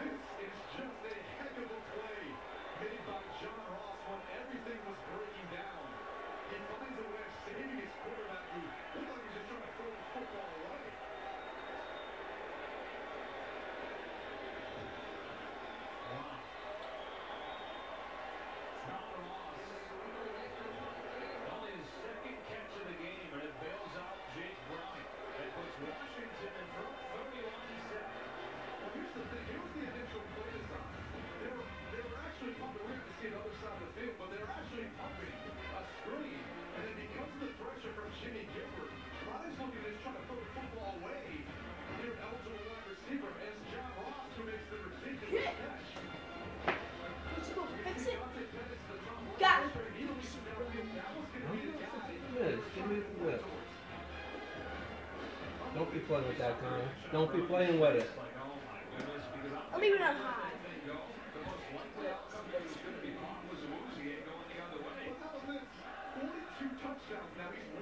This is just a heck of a play made by John Ross when everything was breaking down. He finds a way of saving his quarterback who looked like he's just trying to throw the football away. the field, but they're actually pumping a screen. And it becomes the pressure from Jimmy Gifford. Looking at trying to put the football away. Here, eligible wide receiver John Ross, who makes the ridiculous yeah. catch. Fix it. Got it. Don't be playing with that, girl. Don't be playing with it. I leave it on high. Thank you.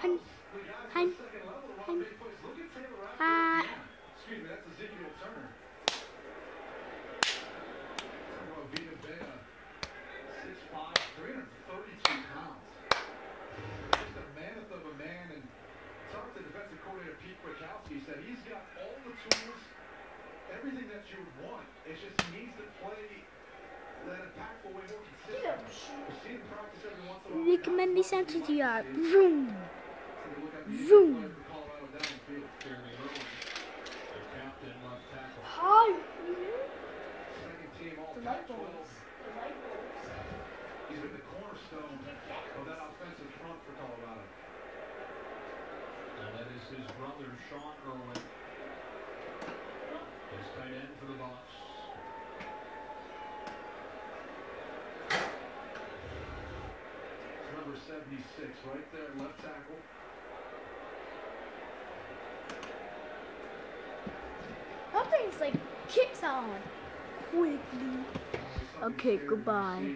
hun, hun, hun. Ah. Excuse me, that's Turner. Just a of a man, to defensive coordinator Pete said he's got all the tools, everything that you want. Just needs to play that impactful way Recommend me sent to Pac-12. bulbs. The light bulbs. He's been the cornerstone of that offensive front for Colorado. And that is his brother, Sean Irwin. His tight end for the Buffs. Number 76 right there, left tackle. That thing's like kicks on quickly. Okay, goodbye.